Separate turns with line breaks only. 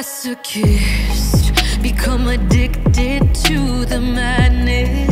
masochist, become addicted to the madness.